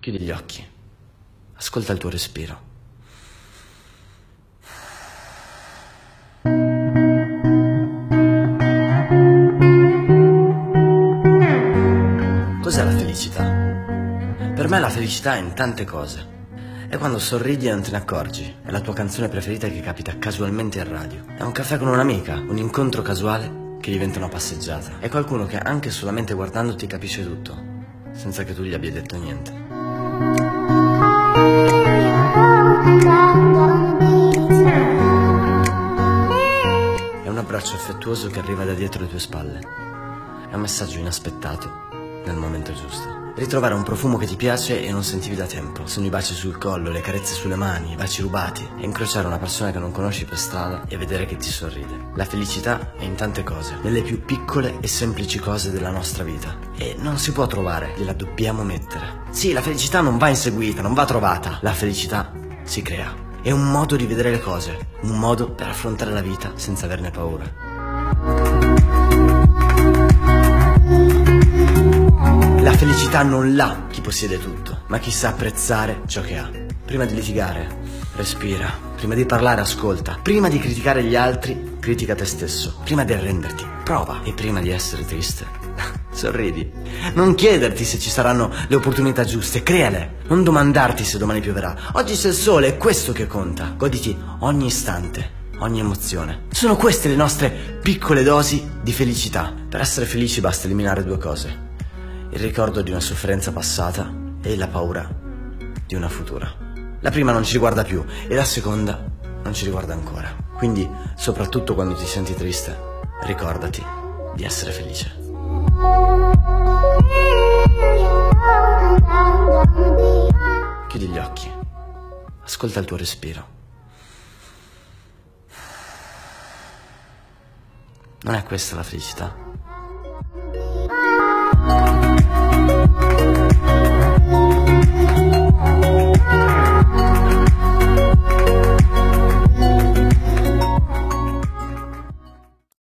Chiudi gli occhi. Ascolta il tuo respiro. Cos'è la felicità? Per me la felicità è in tante cose. È quando sorridi e non te ne accorgi. È la tua canzone preferita che capita casualmente in radio. È un caffè con un'amica, un incontro casuale che diventa una passeggiata. È qualcuno che anche solamente guardandoti capisce tutto, senza che tu gli abbia detto niente. È un abbraccio affettuoso che arriva da dietro le tue spalle. È un messaggio inaspettato nel momento giusto. Ritrovare un profumo che ti piace e non sentivi da tempo. Sono i baci sul collo, le carezze sulle mani, i baci rubati. E incrociare una persona che non conosci per strada e vedere che ti sorride. La felicità è in tante cose, nelle più piccole e semplici cose della nostra vita. E non si può trovare, gliela dobbiamo mettere. Sì, la felicità non va inseguita, non va trovata. La felicità si crea. È un modo di vedere le cose, un modo per affrontare la vita senza averne paura. La felicità non l'ha chi possiede tutto, ma chi sa apprezzare ciò che ha. Prima di litigare, respira. Prima di parlare, ascolta. Prima di criticare gli altri, critica te stesso. Prima di arrenderti, prova. E prima di essere triste, sorridi. Non chiederti se ci saranno le opportunità giuste, creale. Non domandarti se domani pioverà. Oggi c'è il sole, è questo che conta. Goditi ogni istante ogni emozione. Sono queste le nostre piccole dosi di felicità. Per essere felici basta eliminare due cose. Il ricordo di una sofferenza passata e la paura di una futura. La prima non ci riguarda più e la seconda non ci riguarda ancora. Quindi, soprattutto quando ti senti triste, ricordati di essere felice. Chiudi gli occhi. Ascolta il tuo respiro. Non è questa la felicità?